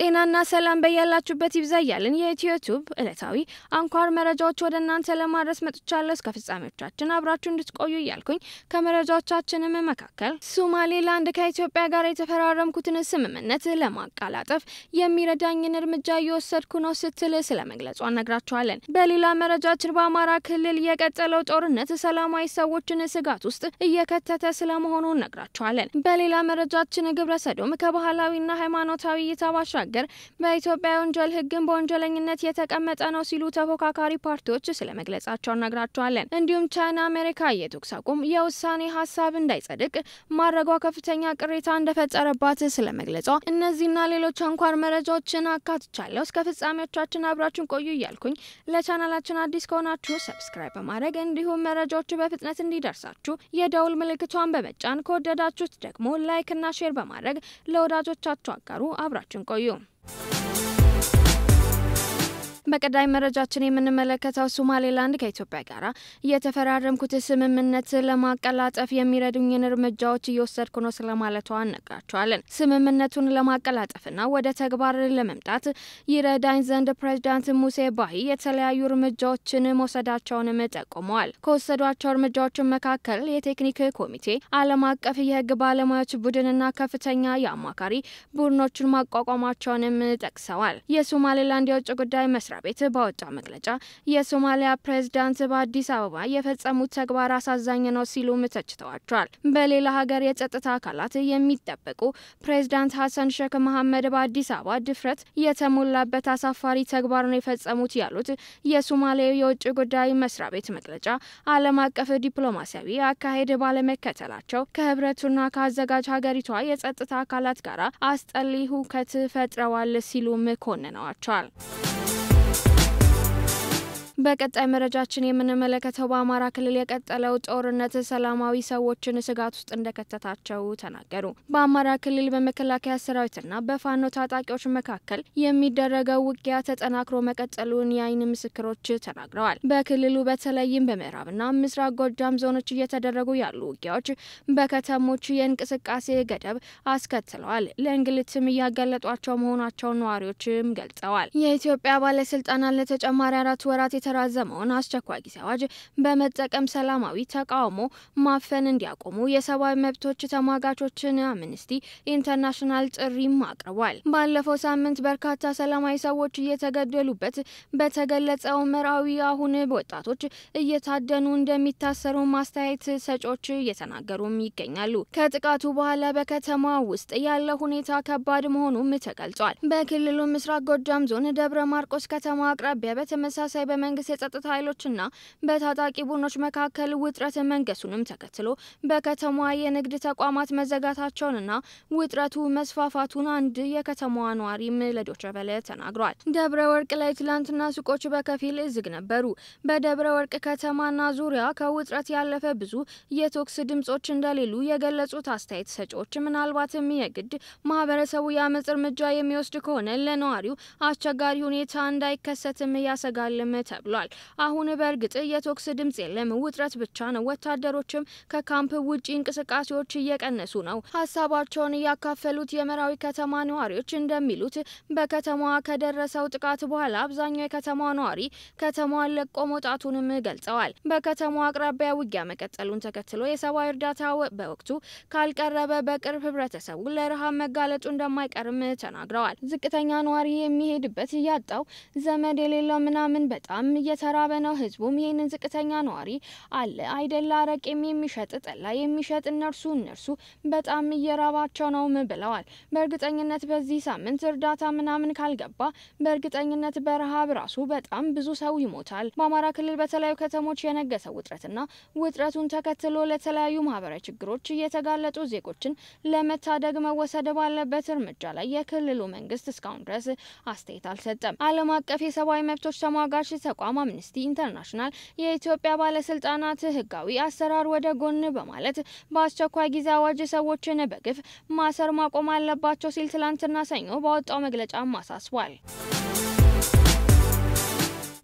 ጤናና ሰላም በያላችሁበት ይብዛ እያልን የኢትዮ ቱብ ዕለታዊ አንኳር መረጃዎች ወደ እናንተ ለማድረስ መጥቻለሁ። እስከ ፍጻሜዎቻችን አብራችሁ እንድትቆዩ እያልኩኝ ከመረጃዎቻችንም መካከል ሶማሌላንድ ከኢትዮጵያ ጋር የተፈራረምኩትን ስምምነት ለማቀላጠፍ የሚረዳኝን እርምጃ እየወሰድኩ ነው ስትል ስለ መግለጿ እነግራችኋለን። በሌላ መረጃችን በአማራ ክልል የቀጠለው ጦርነት ሰላማዊ ሰዎችን ስጋት ውስጥ እየከተተ ስለመሆኑ እነግራችኋለን። በሌላ መረጃችን ግብረ ሰዶም ከባህላዊና ሃይማኖታዊ እይታ ባሻገር በኢትዮጵያ የወንጀል ሕግን በወንጀለኝነት የተቀመጠ ነው ሲሉ ተፎካካሪ ፓርቲዎች ስለ መግለጻቸው እነግራቸዋለን። እንዲሁም ቻይና አሜሪካ የተኩስ አቁም የውሳኔ ሀሳብ እንዳይጸድቅ ማድረጓ ከፍተኛ ቅሬታ እንደፈጠረባት ስለ መግለጿ እነዚህና ሌሎች አንኳር መረጃዎችን አካትቻለሁ። እስከ ፍጻሜዎቻችን አብራችሁን ቆዩ እያልኩኝ ለቻናላችን አዲስ ከሆናችሁ subscribe በማድረግ እንዲሁም መረጃዎቹ በፍጥነት እንዲደርሳችሁ የደውል ምልክቷን በመጫን ከወደዳችሁት ደግሞ like እና share በማድረግ ለወዳጆቻችሁ አጋሩ። አብራችሁን ቆዩ። Brown. በቀዳሚ መረጃችን የምንመለከተው ሶማሌላንድ ከኢትዮጵያ ጋር የተፈራረምኩት ስምምነት ለማቀላጠፍ የሚረዱኝን እርምጃዎች እየወሰድኩ ነው ስለማለቷ እነግራቸዋለን። ስምምነቱን ለማቀላጠፍና ወደ ተግባር ለመምጣት ይረዳኝ ዘንድ ፕሬዚዳንት ሙሴ ባሂ የተለያዩ እርምጃዎችን መውሰዳቸውንም ጠቁመዋል። ከወሰዷቸው እርምጃዎች መካከል የቴክኒክ ኮሚቴ፣ ዓለም አቀፍ የሕግ ባለሙያዎች ቡድንና ከፍተኛ የአማካሪ ቡድኖችን ማቋቋማቸውንም ጠቅሰዋል። የሶማሌላንድ የውጭ ጉዳይ መስሪያ ቤት ባወጣው መግለጫ የሶማሊያ ፕሬዝዳንት በአዲስ አበባ የፈጸሙት ተግባር አሳዛኝ ነው ሲሉም ተችተዋቸዋል። በሌላ ሀገር የጸጥታ አካላት የሚጠበቁ ፕሬዝዳንት ሀሰን ሼክ መሐመድ በአዲስ አበባ ድፍረት የተሞላበት አሳፋሪ ተግባር ነው የፈጸሙት ያሉት የሶማሌው የውጭ ጉዳይ መስሪያ ቤት መግለጫ ዓለም አቀፍ ዲፕሎማሲያዊ አካሄድ ባለመከተላቸው ከህብረቱና ከአዘጋጅ ሀገሪቷ የጸጥታ አካላት ጋር አስጠሊ ሁከት ፈጥረዋል ሲሉም ኮንነዋቸዋል። በቀጣይ መረጃችን የምንመለከተው በአማራ ክልል የቀጠለው ጦርነት ሰላማዊ ሰዎችን ስጋት ውስጥ እንደከተታቸው ተናገሩ። በአማራ ክልል በመከላከያ ሰራዊትና በፋኖ ታጣቂዎች መካከል የሚደረገው ውጊያ ተጠናክሮ መቀጠሉን የዓይን ምስክሮች ተናግረዋል። በክልሉ በተለይም በምዕራብና ምስራቅ ጎጃም ዞኖች እየተደረጉ ያሉ ውጊያዎች በከተሞች የእንቅስቃሴ ገደብ አስከትለዋል፣ ለእንግልትም እያጋለጧቸው መሆናቸውን ነዋሪዎችም ገልጸዋል። የኢትዮጵያ ባለስልጣናት ለተጨማሪ አራት ወራት የተራዘመውን አስቸኳይ ጊዜ አዋጅ በመጠቀም ሰላማዊ ተቃውሞ ማፈን እንዲያቆሙ የሰብአዊ መብቶች ተሟጋቾችን አምነስቲ ኢንተርናሽናል ጥሪም አቅርቧል። ባለፈው ሳምንት በርካታ ሰላማዊ ሰዎች እየተገደሉበት በተገለጸው መራዊ አሁን ወጣቶች እየታደኑ እንደሚታሰሩ ማስተያየት ሰጮች እየተናገሩም ይገኛሉ። ከጥቃቱ በኋላ በከተማ ውስጥ ያለው ሁኔታ ከባድ መሆኑም ተገልጿል። በክልሉ ምስራቅ ጎጃም ዞን ደብረ ማርቆስ ከተማ አቅራቢያ በተመሳሳይ በመንግስት የጸጥታ ኃይሎችና በታጣቂ ቡድኖች መካከል ውጥረት መንገሱንም ተከትሎ በከተማዋ የንግድ ተቋማት መዘጋታቸውንና ውጥረቱ መስፋፋቱን አንድ የከተማዋ ነዋሪም ለዶይቼ ቬለ ተናግሯል። ደብረ ወርቅ ላይ ትላንትና ሱቆች በከፊል ዝግ ነበሩ። በደብረ ወርቅ ከተማና ዙሪያ ከውጥረት ያለፈ ብዙ የተኩስ ድምጾች እንደሌሉ የገለጹት አስተያየት ሰጪዎች ምናልባትም የግድ ማህበረሰቡ የአመፅ እርምጃ የሚወስድ ከሆነ ለነዋሪው አስቸጋሪ ሁኔታ እንዳይከሰትም ያሰጋልም ተብሏል። አሁን በእርግጥ የተኩስ ድምጽ የለም፣ ውጥረት ብቻ ነው። ወታደሮችም ከካምፕ ውጪ እንቅስቃሴዎች እየቀነሱ ነው። ሀሳባቸውን እያካፈሉት የመራዊ ከተማ ነዋሪዎች እንደሚሉት በከተማዋ ከደረሰው ጥቃት በኋላ አብዛኛው የከተማዋ ነዋሪ ከተማዋን ለቆ መውጣቱንም ገልጸዋል። በከተማዋ አቅራቢያ ውጊያ መቀጠሉን ተከትሎ የሰብአዊ እርዳታ በወቅቱ ካልቀረበ በቅርብ ህብረተሰቡ ለረሃብ መጋለጡ እንደማይቀርም ተናግረዋል። ዝቅተኛ ነዋሪ የሚሄድበት እያጣው ዘመድ የሌለው ምናምን በጣም እየተራበ ነው። ህዝቡም ይህንን ዝቅተኛ ነዋሪ አለ አይደለ አረቄም የሚሸጥ ጠላ የሚሸጥ እነርሱ እነርሱ በጣም እየራባቸው ነው ብለዋል። በእርግጠኝነት በዚህ ሳምንት እርዳታ ምናምን ካልገባ በእርግጠኝነት በረሃብ ራሱ በጣም ብዙ ሰው ይሞታል። በአማራ ክልል በተለያዩ ከተሞች የነገሰው ውጥረትና ውጥረቱን ተከትሎ ለተለያዩ ማህበራዊ ችግሮች እየተጋለጡ ዜጎችን ለመታደግ መወሰድ ባለበት እርምጃ ላይ የክልሉ መንግስት እስካሁን ድረስ አስተያየት አልሰጠም። ዓለም አቀፍ የሰብአዊ መብቶች ተሟጋች ተቋም አምነስቲ ኢንተርናሽናል የኢትዮጵያ ባለስልጣናት ህጋዊ አሰራር ወደ ጎን በማለት በአስቸኳይ ጊዜ አዋጅ ሰዎችን በግፍ ማሰር ማቆም አለባቸው ሲል ትላንትና ሰኞ ባወጣው መግለጫም አሳስቧል።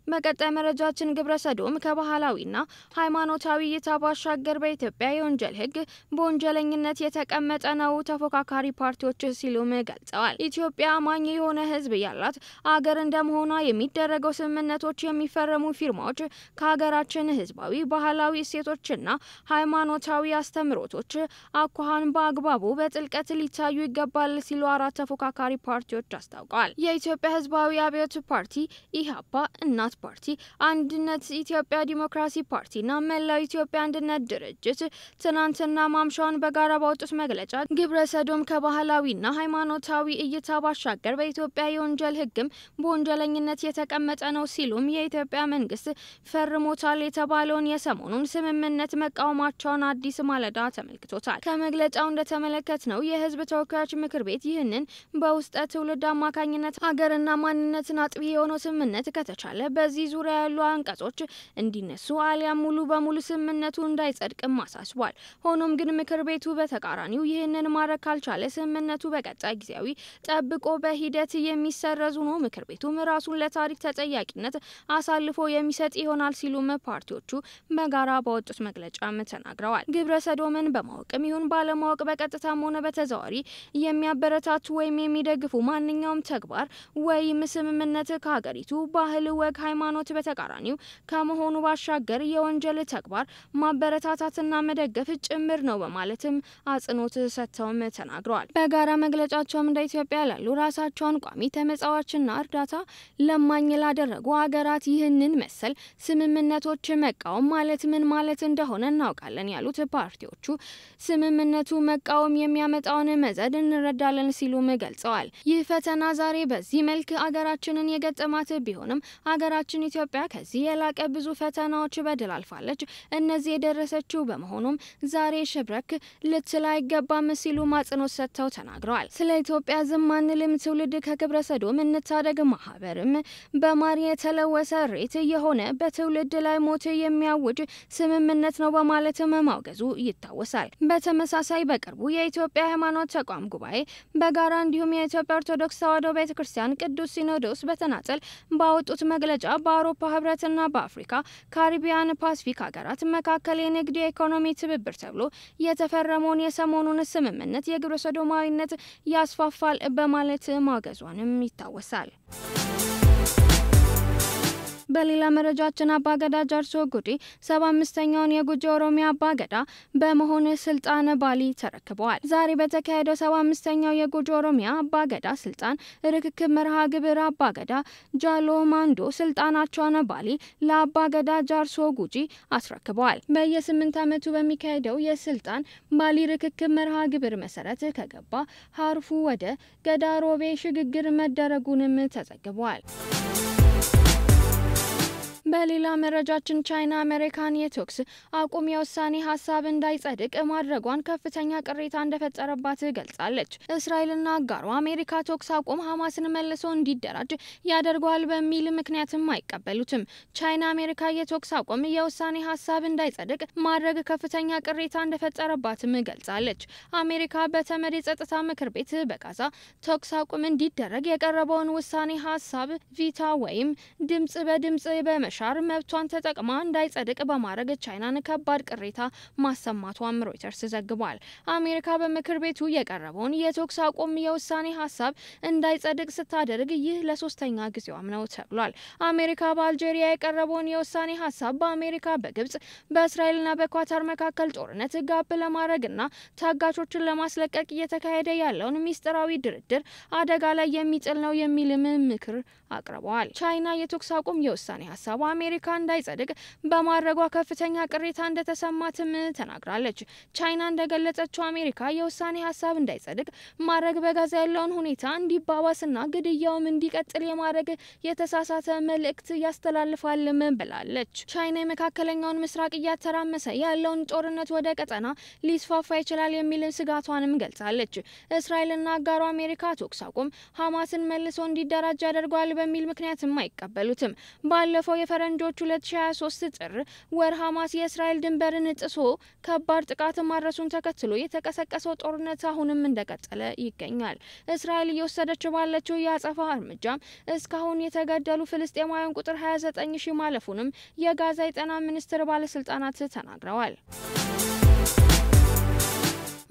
በቀጣይ መረጃችን ግብረ ሰዶም ከባህላዊና ሃይማኖታዊ እይታ ባሻገር በኢትዮጵያ የወንጀል ሕግ በወንጀለኝነት የተቀመጠ ነው ተፎካካሪ ፓርቲዎች ሲሉም ገልጸዋል። ኢትዮጵያ አማኝ የሆነ ሕዝብ ያላት አገር እንደመሆኗ የሚደረገው ስምምነቶች፣ የሚፈረሙ ፊርማዎች ከሀገራችን ሕዝባዊ ባህላዊ እሴቶችና ሃይማኖታዊ አስተምሮቶች አኳኋን በአግባቡ በጥልቀት ሊታዩ ይገባል ሲሉ አራት ተፎካካሪ ፓርቲዎች አስታውቀዋል። የኢትዮጵያ ሕዝባዊ አብዮት ፓርቲ ኢህአፓ፣ እናት ፓርቲ፣ አንድነት ኢትዮጵያ ዲሞክራሲ ፓርቲና መላው ኢትዮጵያ አንድነት ድርጅት ትናንትና ማምሻውን በጋራ ባወጡት መግለጫ ግብረ ሰዶም ከባህላዊና ሃይማኖታዊ እይታ ባሻገር በኢትዮጵያ የወንጀል ሕግም በወንጀለኝነት የተቀመጠ ነው ሲሉም የኢትዮጵያ መንግስት ፈርሞታል የተባለውን የሰሞኑን ስምምነት መቃወማቸውን አዲስ ማለዳ ተመልክቶታል። ከመግለጫው እንደተመለከት ነው የህዝብ ተወካዮች ምክር ቤት ይህንን በውስጠ ትውልድ አማካኝነት ሀገርና ማንነትን አጥቢ የሆነው ስምምነት ከተቻለ በዚህ ዙሪያ ያሉ አንቀጾች እንዲነሱ አሊያም ሙሉ በሙሉ ስምምነቱ እንዳይጸድቅም አሳስቧል። ሆኖም ግን ምክር ቤቱ በተቃራኒው ይህንን ማድረግ ካልቻለ ስምምነቱ በቀጣይ ጊዜያዊ ጠብቆ በሂደት የሚሰረዙ ነው፣ ምክር ቤቱም ራሱን ለታሪክ ተጠያቂነት አሳልፎ የሚሰጥ ይሆናል ሲሉም ፓርቲዎቹ በጋራ ባወጡት መግለጫም ተናግረዋል። ግብረ ሰዶምን በማወቅም ይሁን ባለማወቅ በቀጥታም ሆነ በተዘዋዋሪ የሚያበረታቱ ወይም የሚደግፉ ማንኛውም ተግባር ወይም ስምምነት ከሀገሪቱ ባህል፣ ወግ፣ ሃይማኖት በተቃራኒው ከመሆኑ ባሻገር የወንጀል ተግባር ማበረታታትና መደገፍ ጭምር ነው በማለትም አጽንኦት ሰጥተውም ተናግረዋል። በጋራ መግለጫቸውም እንደ ኢትዮጵያ ላሉ ራሳቸውን ቋሚ ተመጽዋችና እርዳታ ለማኝ ላደረጉ ሀገራት ይህንን መሰል ስምምነቶች መቃወም ማለት ምን ማለት እንደሆነ እናውቃለን ያሉት ፓርቲዎቹ ስምምነቱ መቃወም የሚያመጣውን መዘድ እንረዳለን ሲሉም ገልጸዋል። ይህ ፈተና ዛሬ በዚህ መልክ አገራችንን የገጠማት ቢሆንም ሀገራችን ኢትዮጵያ ከዚህ የላቀ ብዙ ፈተናዎች በድል አልፋለች። እነዚህ የደረሰችው በመሆኑም ዛሬ ሽብረክ ልትል አይገባም ሲሉ አጽንኦት ሰጥተው ተናግረዋል። ስለ ኢትዮጵያ ዝም አንልም፣ ትውልድ ከግብረ ሰዶም እንታደግ ማህበርም በማር የተለወሰ ሬት የሆነ በትውልድ ላይ ሞት የሚያውጅ ስምምነት ነው በማለትም ማውገዙ ይታወሳል። በተመሳሳይ በቅርቡ የኢትዮጵያ ሃይማኖት ተቋም ጉባኤ በጋራ እንዲሁም የኢትዮጵያ ኦርቶዶክስ ተዋሕዶ ቤተ ክርስቲያን ቅዱስ ሲኖዶስ በተናጠል ባወጡት መግለጫ በአውሮፓ ህብረትና በአፍሪካ ካሪቢያን፣ ፓሲፊክ ሀገራት መካከል የንግድ የኢኮኖሚ ትብብር ተብሎ የተፈረመውን የሰሞኑን ስምምነት የግብረ ሰዶማዊነት ያስፋፋል በማለት ማውገዟንም ይታወሳል። በሌላ መረጃችን አባገዳ ጃርሶ ጉዲ ሰባ አምስተኛውን የጉጂ ኦሮሚያ አባገዳ በመሆን ስልጣን ባሊ ተረክበዋል። ዛሬ በተካሄደው ሰባ አምስተኛው የጉጂ ኦሮሚያ አባገዳ ስልጣን ርክክብ መርሃ ግብር አባገዳ ጃሎ ማንዶ ስልጣናቸውን ባሊ ለአባገዳ ጃርሶ ጉጂ አስረክበዋል። በየስምንት ዓመቱ በሚካሄደው የስልጣን ባሊ ርክክብ መርሃ ግብር መሰረት ከገባ ሀርፉ ወደ ገዳ ሮቤ ሽግግር መደረጉንም ተዘግቧል። በሌላ መረጃችን ቻይና አሜሪካን የተኩስ አቁም የውሳኔ ሀሳብ እንዳይጸድቅ ማድረጓን ከፍተኛ ቅሬታ እንደፈጠረባት ገልጻለች። እስራኤልና አጋሯ አሜሪካ ተኩስ አቁም ሐማስን መልሶ እንዲደራጅ ያደርገዋል በሚል ምክንያትም አይቀበሉትም። ቻይና አሜሪካ የተኩስ አቁም የውሳኔ ሀሳብ እንዳይጸድቅ ማድረግ ከፍተኛ ቅሬታ እንደፈጠረባትም ገልጻለች። አሜሪካ በተመድ የጸጥታ ምክር ቤት በጋዛ ተኩስ አቁም እንዲደረግ የቀረበውን ውሳኔ ሀሳብ ቪታ ወይም ድምጽ በድምጽ በመ ሻር መብቷን ተጠቅማ እንዳይጸድቅ በማድረግ ቻይናን ከባድ ቅሬታ ማሰማቷም ሮይተርስ ዘግቧል። አሜሪካ በምክር ቤቱ የቀረበውን የተኩስ አቁም የውሳኔ ሀሳብ እንዳይጸድቅ ስታደርግ ይህ ለሶስተኛ ጊዜዋም ነው ተብሏል። አሜሪካ በአልጄሪያ የቀረበውን የውሳኔ ሀሳብ በአሜሪካ በግብጽ በእስራኤልና በኳታር መካከል ጦርነት ጋብ ለማድረግና ታጋቾችን ለማስለቀቅ እየተካሄደ ያለውን ሚስጥራዊ ድርድር አደጋ ላይ የሚጥል ነው የሚልም ምክር አቅርበዋል። ቻይና የተኩስ አቁም የውሳኔ ሀሳቡ አሜሪካ እንዳይጸድቅ በማድረጓ ከፍተኛ ቅሬታ እንደተሰማትም ተናግራለች። ቻይና እንደገለጸችው አሜሪካ የውሳኔ ሀሳብ እንዳይጸድቅ ማድረግ በጋዛ ያለውን ሁኔታ እንዲባባስና ግድያውም እንዲቀጥል የማድረግ የተሳሳተ መልእክት ያስተላልፋልም ብላለች። ቻይና የመካከለኛውን ምስራቅ እያተራመሰ ያለውን ጦርነት ወደ ቀጠና ሊስፋፋ ይችላል የሚል ስጋቷንም ገልጻለች። እስራኤልና አጋሯ አሜሪካ ተኩስ አቁም ሐማስን መልሶ እንዲደራጅ ያደርገዋል በሚል ምክንያትም አይቀበሉትም። ባለፈው የፈረንጆች 2023 ጥር ወር ሐማስ የእስራኤል ድንበርን ጥሶ ከባድ ጥቃት ማድረሱን ተከትሎ የተቀሰቀሰው ጦርነት አሁንም እንደቀጠለ ይገኛል። እስራኤል እየወሰደች ባለችው የአጸፋ እርምጃም እስካሁን የተገደሉ ፍልስጤማውያን ቁጥር 29 ሺህ ማለፉንም የጋዛ የጤና ሚኒስቴር ባለስልጣናት ተናግረዋል።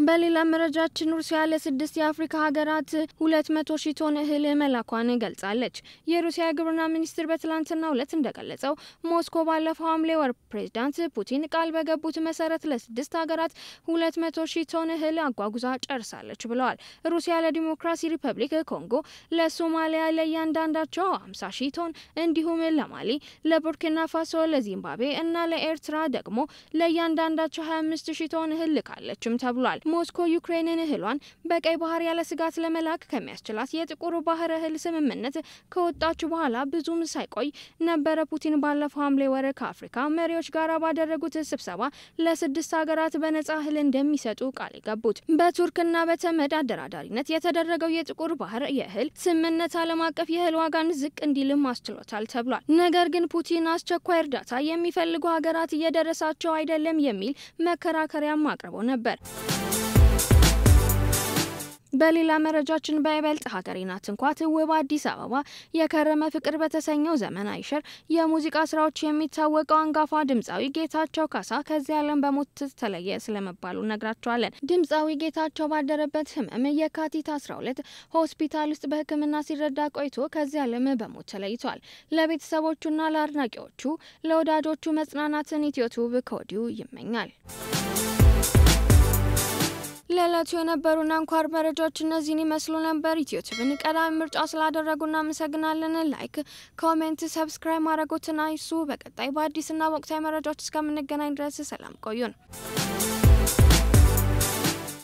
በሌላ መረጃችን ሩሲያ ለስድስት የአፍሪካ ሀገራት ሁለት መቶ ሺህ ቶን እህል መላኳን ገልጻለች። የሩሲያ ግብርና ሚኒስትር በትላንትናው ዕለት እንደገለጸው ሞስኮ ባለፈው ሐምሌ ወር ፕሬዚዳንት ፑቲን ቃል በገቡት መሰረት ለስድስት ሀገራት ሁለት መቶ ሺህ ቶን እህል አጓጉዛ ጨርሳለች ብለዋል። ሩሲያ ለዲሞክራሲ ሪፐብሊክ ኮንጎ፣ ለሶማሊያ ለእያንዳንዳቸው 50 ሺህ ቶን እንዲሁም ለማሊ፣ ለቡርኪና ፋሶ፣ ለዚምባብዌ እና ለኤርትራ ደግሞ ለእያንዳንዳቸው 25 ሺህ ቶን እህል ልካለችም ተብሏል። ሞስኮ ዩክሬንን እህሏን በቀይ ባህር ያለ ስጋት ለመላክ ከሚያስችላት የጥቁር ባህር እህል ስምምነት ከወጣች በኋላ ብዙም ሳይቆይ ነበረ ፑቲን ባለፈው ሐምሌ ወር ከአፍሪካ መሪዎች ጋር ባደረጉት ስብሰባ ለስድስት ሀገራት በነጻ እህል እንደሚሰጡ ቃል የገቡት። በቱርክና በተመድ አደራዳሪነት የተደረገው የጥቁር ባህር የእህል ስምምነት ዓለም አቀፍ የእህል ዋጋን ዝቅ እንዲልም አስችሎታል ተብሏል። ነገር ግን ፑቲን አስቸኳይ እርዳታ የሚፈልጉ ሀገራት እየደረሳቸው አይደለም የሚል መከራከሪያም አቅርበው ነበር። በሌላ መረጃችን በይበልጥ ሀገሬ ናት እንኳ ውብ አዲስ አበባ የከረመ ፍቅር በተሰኘው ዘመን አይሽር የሙዚቃ ስራዎች የሚታወቀው አንጋፋ ድምፃዊ ጌታቸው ካሳ ከዚህ ዓለም በሞት ተለየ ስለመባሉ ነግራቸዋለን። ድምፃዊ ጌታቸው ባደረበት ህመም የካቲት 12 ሆስፒታል ውስጥ በሕክምና ሲረዳ ቆይቶ ከዚህ ዓለም በሞት ተለይቷል። ለቤተሰቦቹና ለአድናቂዎቹ ለወዳጆቹ መጽናናትን ኢትዮቱብ ከወዲሁ ይመኛል። ለዕለቱ የነበሩን አንኳር መረጃዎች እነዚህን ይመስሉ ነበር። ዩቲዩብን ቀዳሚ ምርጫ ስላደረጉ እናመሰግናለን። like፣ comment፣ subscribe ማድረጉን አይርሱ። በቀጣይ በአዲስና ወቅታዊ መረጃዎች እስከምንገናኝ ድረስ ሰላም ቆዩን።